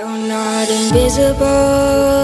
You're not invisible.